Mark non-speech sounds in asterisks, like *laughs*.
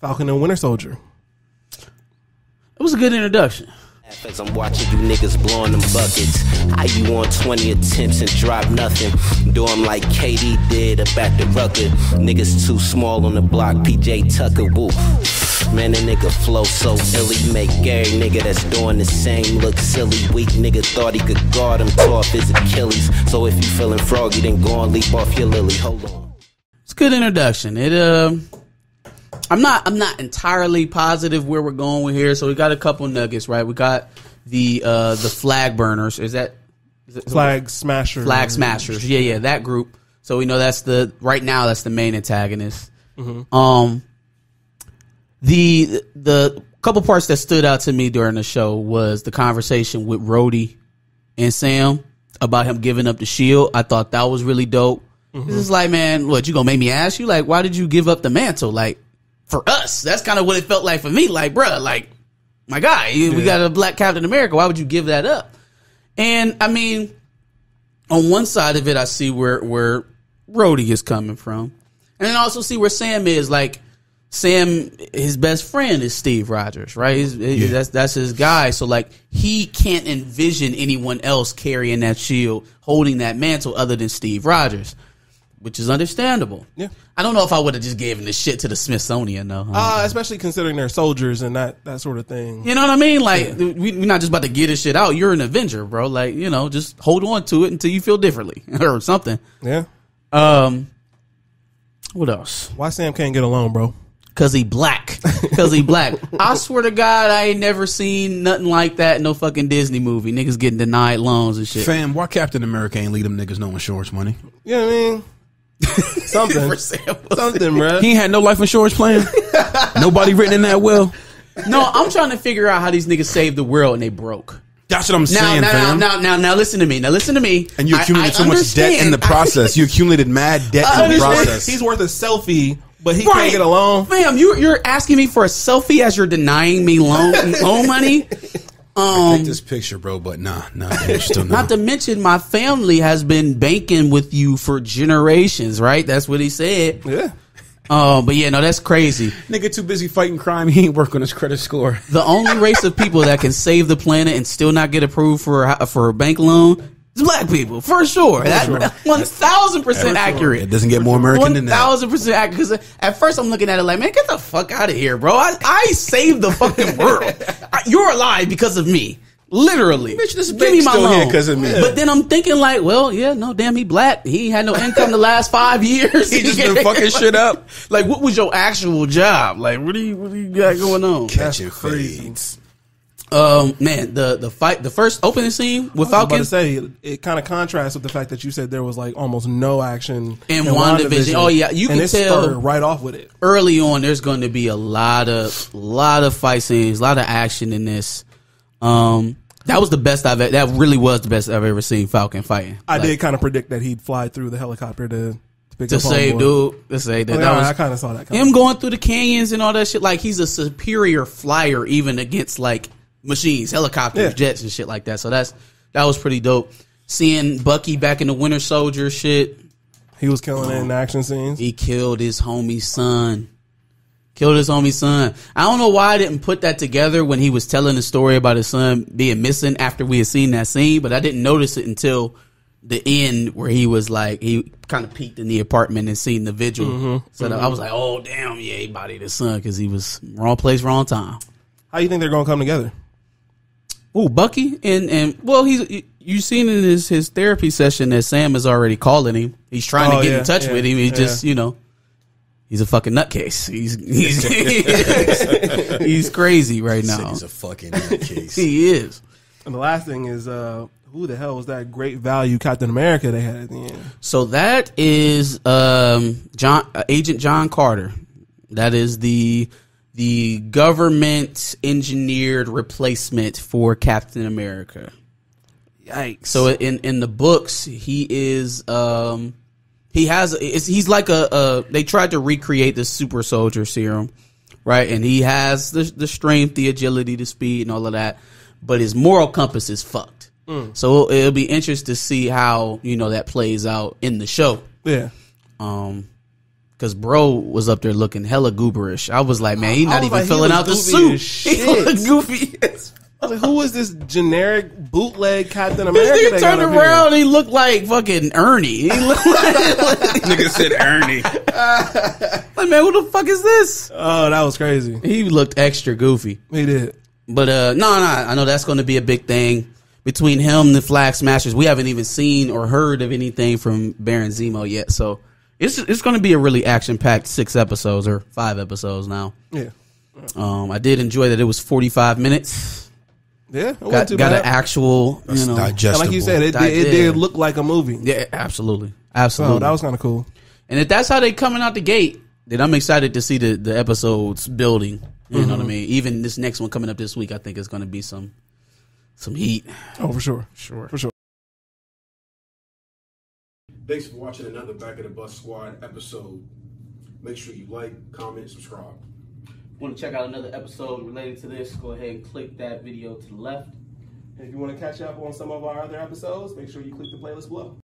Falcon and Winter Soldier. It was a good introduction. As I'm watching you niggas blowing them buckets. How you on 20 attempts and drop nothing? Do 'em like KD did up at the rucker. Niggas too small on the block, PJ Tucker, woo. Man, a nigga flow so illy. Make every nigga that's doing the same look silly. Weak nigga thought he could guard him, tore off his Achilles. So if you feeling froggy, then go and leap off your lily. Hold on. It's a good introduction. It um I'm not I'm not entirely positive where we're going with here. So we got a couple nuggets, right? We got the uh the flag burners. Is that is Flag smashers? Flag Smashers? Yeah, yeah, that group. So we know that's the right now that's the main antagonist. Um, the the couple parts that stood out to me during the show was the conversation with Rhodey and Sam about him giving up the shield. I thought that was really dope. This is like, man, what you gonna make me ask you? Like, why did you give up the mantle? Like, for us, that's kind of what it felt like for me. Like, bruh, like, my guy, we got a black Captain America. Why would you give that up? And I mean, on one side of it, I see where where Rhodey is coming from, and then also see where Sam is. Like Sam, his best friend is Steve Rogers, right? That's that's his guy. So like he can't envision anyone else carrying that shield, holding that mantle, other than Steve Rogers, which is understandable. Yeah. I don't know if I would have just given this shit to the Smithsonian though. Uh, especially considering they're soldiers and that, that sort of thing. You know what I mean? Like we, we're not just about to get this shit out. You're an Avenger, bro. Like you know, just hold on to it until you feel differently *laughs* or something. Yeah. Um, what else? Why Sam can't get along, bro? Cause he black. Cause he black. *laughs* I swear to God, I ain't never seen nothing like that in no fucking Disney movie. Niggas getting denied loans and shit. Fam, why Captain America ain't lead them niggas no insurance money? You know what I mean? *laughs* Something. For Sam Something, bro. He had no life insurance plan. *laughs* Nobody written in that will. No, I'm trying to figure out how these niggas saved the world and they broke. That's what I'm Now, saying, now, now, fam. now, now, now, listen to me. Now, listen to me. and you accumulated I so much debt in the process. You accumulated mad *laughs* debt I in the understand. process. He's worth a selfie, but he Right. can't get a loan. Fam, you, you're asking me for a selfie as you're denying me loan loan money. Um, Take this picture, bro, but nah, nah, still *laughs* Not not. to mention, my family has been banking with you for generations, right? That's what he said. Yeah. Um, but yeah, no, that's crazy. Nigga too busy fighting crime. *laughs* He ain't work on his credit score. The only race of people that can save the planet and still not get approved for a, for a bank loan is black people, for sure. *laughs* That one thousand percent accurate. It accurate. doesn't get more American One than that. thousand percent accurate. Because at first I'm looking at it like, man, get the fuck out of here, bro. I, I saved the fucking *laughs* world. I- You're alive because of me. Literally, Bitch, this Give bank's still here 'cause of me. But then I'm thinking like, well, yeah, no, damn, he black. He had no income the last five years. He just been *laughs* fucking shit up. Like, what was your actual job? Like, what do you what do you got going on? Catching crazy. fades. Um, man, the the fight, the first opening scene with I was about Falcon to say it, kind of contrasts with the fact that you said there was like almost no action In WandaVision. Oh, yeah, you and can tell- right off with it. early on. There's going to be a lot of lot of fight scenes, a lot of action in this. Um, that was the best I've that really was the best I've ever seen Falcon fighting. I Like, did kind of predict that he'd fly through the helicopter to, to save dude to save that. Oh, that was I kind of saw that. coming. him going through the canyons and all that shit. Like he's a superior flyer even against like machines, helicopters, Yeah. jets, and shit like that. So that's that was pretty dope. Seeing Bucky back in the Winter Soldier shit. He was killing it in oh. action scenes. He killed his homie son. Killed his homie son. I don't know why I didn't put that together when he was telling the story about his son being missing after we had seen that scene, but I didn't notice it until the end where he was like he kind of peeked in the apartment and seen the vigil. Mm-hmm. So I was like, oh damn, yeah, he bodied his son because he was wrong place, wrong time. How you think they're gonna come together? Oh, Bucky and and well, he's you seen in his his therapy session that Sam is already calling him. He's trying Oh, to get yeah, in touch yeah, with him. He yeah. just you know, he's a fucking nutcase. He's he's *laughs* he's crazy right now. He's a fucking nutcase. *laughs* He is. And the last thing is, uh, who the hell was that great value Captain America they had at the end? So that is um John uh, Agent John Carter. That is the the government engineered replacement for Captain America. Yikes. So in in the books, he is um he has it's, he's like a, a they tried to recreate the super soldier serum, right? And he has the the strength, the agility, the speed, and all of that, but his moral compass is fucked. So it'll be interesting to see how you know that plays out in the show. Yeah, Um, because bro was up there looking hella gooberish. I was like, man, he not even like, filling out the goofy as suit. *laughs* He shit. looked goofy. as I was like, who is this generic bootleg Captain America? This America? nigga they got turned around, he looked like fucking Ernie. He looked like, *laughs* Nigga said Ernie. *laughs* like, man, who the fuck is this? Oh, that was crazy. He looked extra goofy. He did. But uh no, no, I know that's going to be a big thing between him and the Flag Smashers. We haven't even seen or heard of anything from Baron Zemo yet, so it's it's going to be a really action packed six episodes or five episodes now. Yeah. Um, I did enjoy that it was forty five minutes. Yeah. It Got too got bad. an actual, you know, digestible. like you said, it, That did, it did. did look like a movie. yeah, absolutely, So absolutely. that was kind of cool. And if that's how they coming out the gate, then I'm excited to see the, the episodes building. You know what I Mm-hmm. mean? Even this next one coming up this week, I think is going to be some some heat. Oh, for sure. Sure. For sure. Thanks for watching another Back of the Bus Squad episode. Make sure you like, comment, subscribe. Want to check out another episode related to this? Go ahead and click that video to the left. And if you want to catch up on some of our other episodes, make sure you click the playlist below.